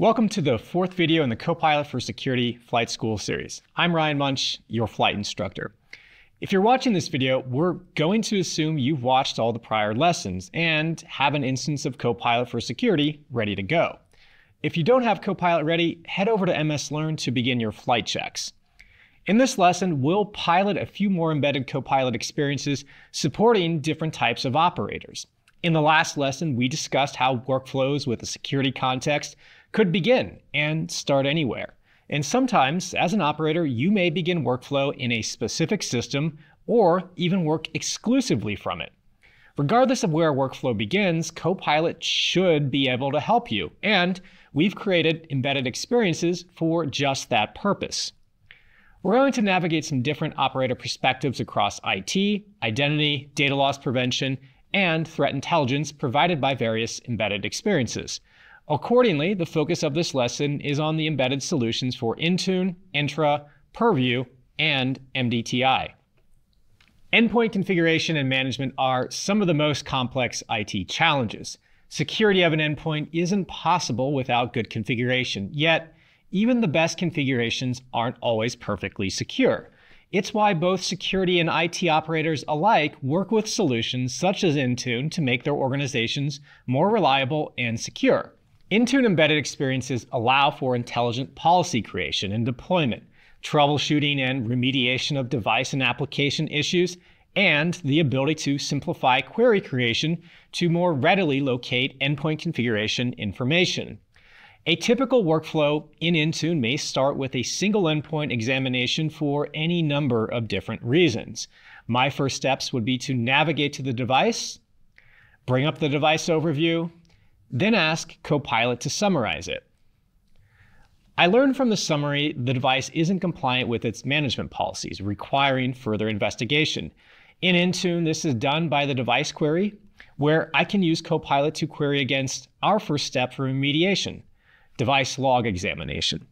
Welcome to the fourth video in the Copilot for Security Flight School series. I'm Ryan Munch, your flight instructor. If you're watching this video, we're going to assume you've watched all the prior lessons and have an instance of Copilot for Security ready to go. If you don't have Copilot ready, head over to MS Learn to begin your flight checks. In this lesson, we'll pilot a few more embedded Copilot experiences supporting different types of operators. In the last lesson, we discussed how workflows with a security context could begin and start anywhere. And sometimes, as an operator, you may begin workflow in a specific system or even work exclusively from it. Regardless of where workflow begins, Copilot should be able to help you. And we've created embedded experiences for just that purpose. We're going to navigate some different operator perspectives across IT, identity, data loss prevention, and threat intelligence provided by various embedded experiences. Accordingly, the focus of this lesson is on the embedded solutions for Intune, Entra, Purview, and MDTI. Endpoint configuration and management are some of the most complex IT challenges. Security of an endpoint isn't possible without good configuration, yet even the best configurations aren't always perfectly secure. It's why both security and IT operators alike work with solutions such as Intune to make their organizations more reliable and secure. Intune embedded experiences allow for intelligent policy creation and deployment, troubleshooting and remediation of device and application issues, and the ability to simplify query creation to more readily locate endpoint configuration information. A typical workflow in Intune may start with a single endpoint examination for any number of different reasons. My first steps would be to navigate to the device, bring up the device overview, then ask Copilot to summarize it. I learned from the summary the device isn't compliant with its management policies, requiring further investigation. In Intune, this is done by the device query, where I can use Copilot to query against our first step for remediation, device log examination.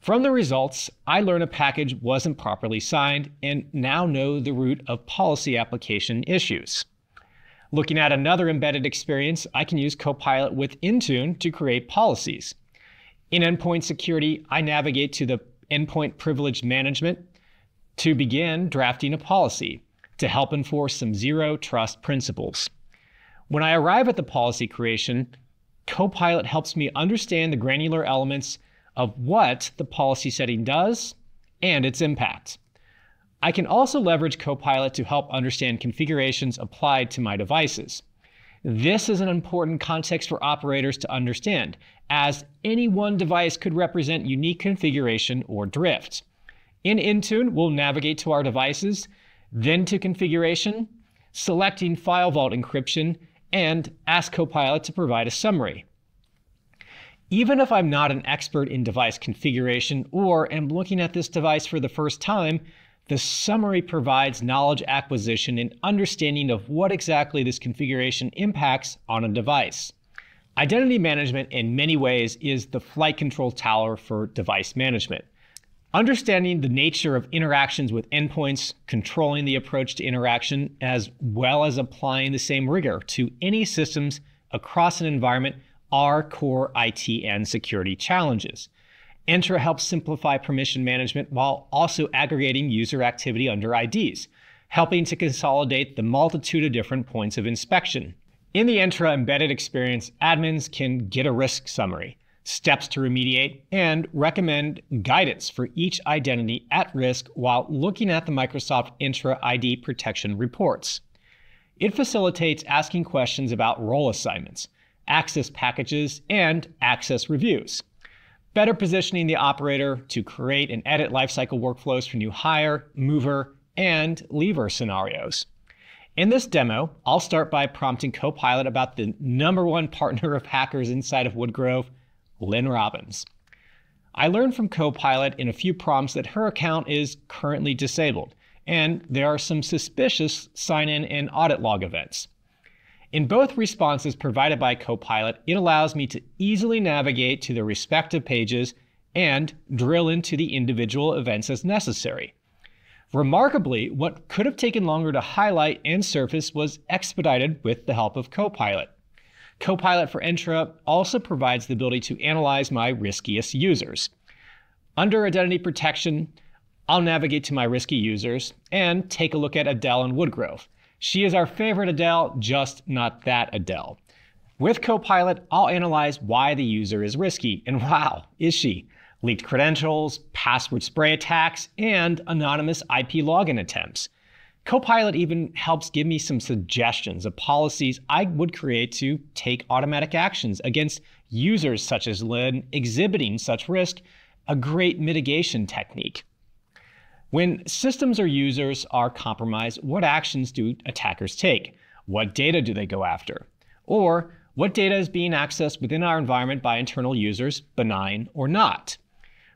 From the results, I learn a package wasn't properly signed and now know the root of policy application issues. Looking at another embedded experience, I can use Copilot with Intune to create policies. In endpoint security, I navigate to the endpoint privilege management to begin drafting a policy to help enforce some zero trust principles. When I arrive at the policy creation, Copilot helps me understand the granular elements of what the policy setting does and its impact. I can also leverage Copilot to help understand configurations applied to my devices. This is an important context for operators to understand, as any one device could represent unique configuration or drift. In Intune, we'll navigate to our devices, then to configuration, selecting File Vault encryption, and ask Copilot to provide a summary. Even if I'm not an expert in device configuration or am looking at this device for the first time, the summary provides knowledge acquisition and understanding of what exactly this configuration impacts on a device. Identity management, in many ways, is the flight control tower for device management. Understanding the nature of interactions with endpoints, controlling the approach to interaction, as well as applying the same rigor to any systems across an environment are core IT and security challenges. Entra helps simplify permission management while also aggregating user activity under IDs, helping to consolidate the multitude of different points of inspection. In the Entra embedded experience, admins can get a risk summary, steps to remediate, and recommend guidance for each identity at risk while looking at the Microsoft Entra ID protection reports. It facilitates asking questions about role assignments, access packages, and access reviews. Better positioning the operator to create and edit lifecycle workflows for new hire, mover, and leaver scenarios. In this demo, I'll start by prompting Copilot about the number one partner of hackers inside of Woodgrove, Lynne Robbins. I learned from Copilot in a few prompts that her account is currently disabled, and there are some suspicious sign in and audit log events. In both responses provided by Copilot, it allows me to easily navigate to the respective pages and drill into the individual events as necessary. Remarkably, what could have taken longer to highlight and surface was expedited with the help of Copilot. Copilot for Entra also provides the ability to analyze my riskiest users. Under Identity Protection, I'll navigate to my risky users and take a look at Adele and Woodgrove. She is our favorite Adele, just not that Adele. With Copilot, I'll analyze why the user is risky, and wow, is she? Leaked credentials, password spray attacks, and anonymous IP login attempts. Copilot even helps give me some suggestions of policies I would create to take automatic actions against users such as Lynne exhibiting such risk, a great mitigation technique. When systems or users are compromised, what actions do attackers take? What data do they go after? Or what data is being accessed within our environment by internal users, benign or not?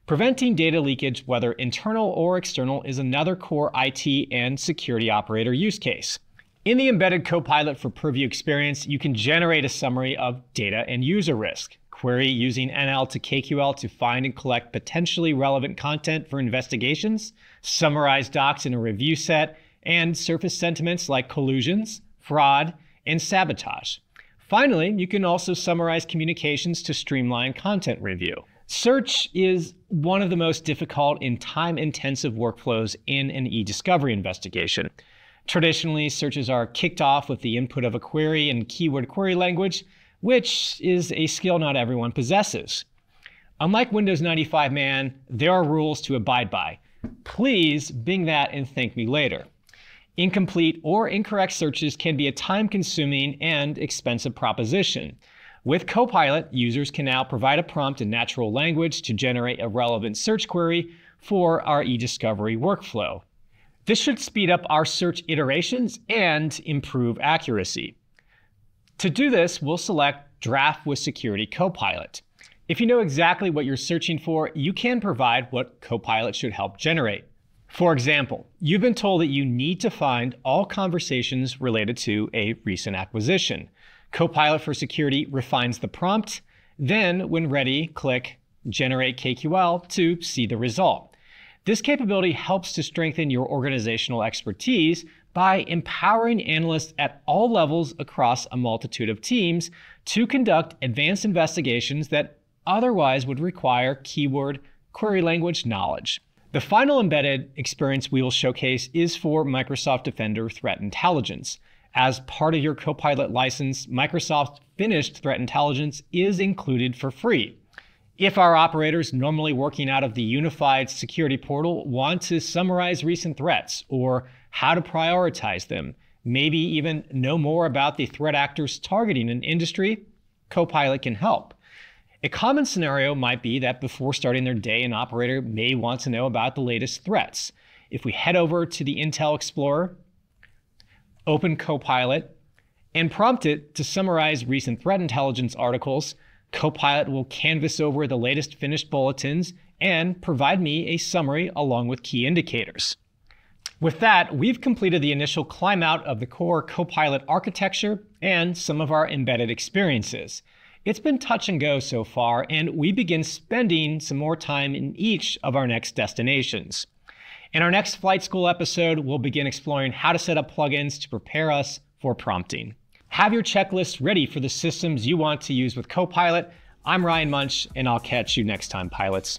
Preventing data leakage, whether internal or external, is another core IT and security operator use case. In the embedded Copilot for Purview experience, you can generate a summary of data and user risk, query using NL to KQL to find and collect potentially relevant content for investigations, summarize docs in a review set, and surface sentiments like collusions, fraud, and sabotage. Finally, you can also summarize communications to streamline content review. Search is one of the most difficult and time intensive workflows in an e discovery investigation. Traditionally, searches are kicked off with the input of a query in keyword query language, which is a skill not everyone possesses. Unlike Windows 95 Man, there are rules to abide by. Please bing that and thank me later. Incomplete or incorrect searches can be a time consuming and expensive proposition. With Copilot, users can now provide a prompt in natural language to generate a relevant search query for our e-discovery workflow. This should speed up our search iterations and improve accuracy. To do this, we'll select Draft with Security Copilot. If you know exactly what you're searching for, you can provide what Copilot should help generate. For example, you've been told that you need to find all conversations related to a recent acquisition. Copilot for Security refines the prompt. Then, when ready, click Generate KQL to see the result. This capability helps to strengthen your organizational expertise by empowering analysts at all levels across a multitude of teams to conduct advanced investigations that otherwise would require keyword query language knowledge. The final embedded experience we will showcase is for Microsoft Defender Threat Intelligence. As part of your Copilot license, Microsoft Finished Threat Intelligence is included for free. If our operators normally working out of the unified security portal want to summarize recent threats or how to prioritize them, maybe even know more about the threat actors targeting an industry, Copilot can help. A common scenario might be that before starting their day, an operator may want to know about the latest threats. If we head over to the Intel Explorer, open Copilot, and prompt it to summarize recent threat intelligence articles, Copilot will canvas over the latest finished bulletins and provide me a summary along with key indicators. With that, we've completed the initial climb out of the core Copilot architecture and some of our embedded experiences. It's been touch and go so far, and we begin spending some more time in each of our next destinations. In our next flight school episode, we'll begin exploring how to set up plugins to prepare us for prompting. Have your checklist ready for the systems you want to use with Copilot. I'm Ryan Munch, and I'll catch you next time, pilots.